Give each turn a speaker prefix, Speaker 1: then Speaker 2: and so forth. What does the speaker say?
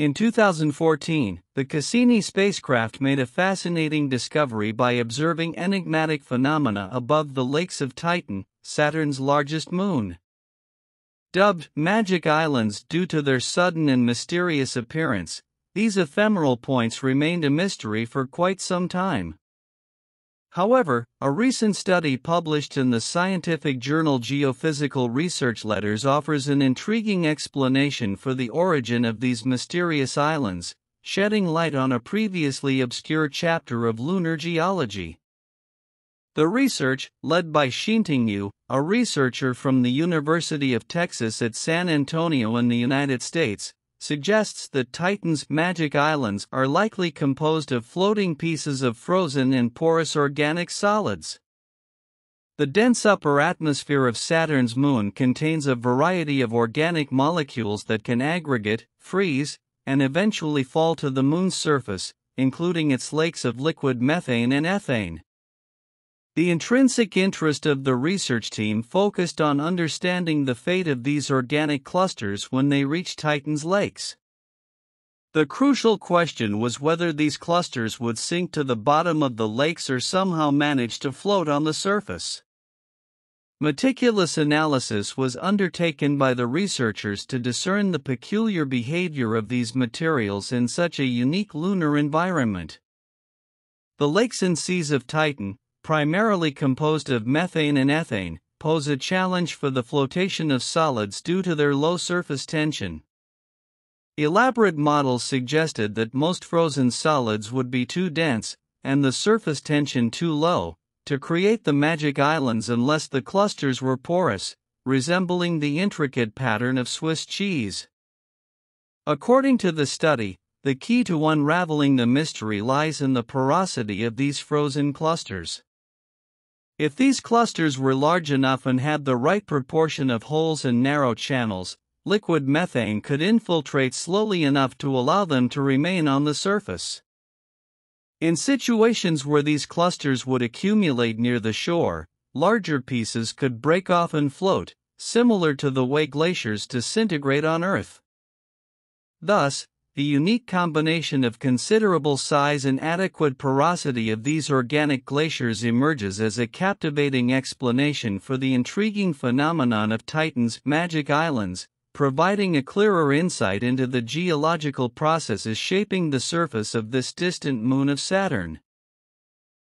Speaker 1: In 2014, the Cassini spacecraft made a fascinating discovery by observing enigmatic phenomena above the lakes of Titan, Saturn's largest moon. Dubbed magic islands due to their sudden and mysterious appearance, these ephemeral points remained a mystery for quite some time. However, a recent study published in the scientific journal Geophysical Research Letters offers an intriguing explanation for the origin of these mysterious islands, shedding light on a previously obscure chapter of lunar geology. The research, led by Xinting Yu, a researcher from the University of Texas at San Antonio in the United States, suggests that Titan's magic islands are likely composed of floating pieces of frozen and porous organic solids. The dense upper atmosphere of Saturn's moon contains a variety of organic molecules that can aggregate, freeze, and eventually fall to the moon's surface, including its lakes of liquid methane and ethane. The intrinsic interest of the research team focused on understanding the fate of these organic clusters when they reach Titan's lakes. The crucial question was whether these clusters would sink to the bottom of the lakes or somehow manage to float on the surface. Meticulous analysis was undertaken by the researchers to discern the peculiar behavior of these materials in such a unique lunar environment. The lakes and seas of Titan, primarily composed of methane and ethane, pose a challenge for the flotation of solids due to their low surface tension. Elaborate models suggested that most frozen solids would be too dense, and the surface tension too low, to create the magic islands unless the clusters were porous, resembling the intricate pattern of Swiss cheese. According to the study, the key to unraveling the mystery lies in the porosity of these frozen clusters. If these clusters were large enough and had the right proportion of holes and narrow channels, liquid methane could infiltrate slowly enough to allow them to remain on the surface. In situations where these clusters would accumulate near the shore, larger pieces could break off and float, similar to the way glaciers disintegrate on Earth. Thus, the unique combination of considerable size and adequate porosity of these organic glaciers emerges as a captivating explanation for the intriguing phenomenon of Titan's magic islands, providing a clearer insight into the geological processes shaping the surface of this distant moon of Saturn.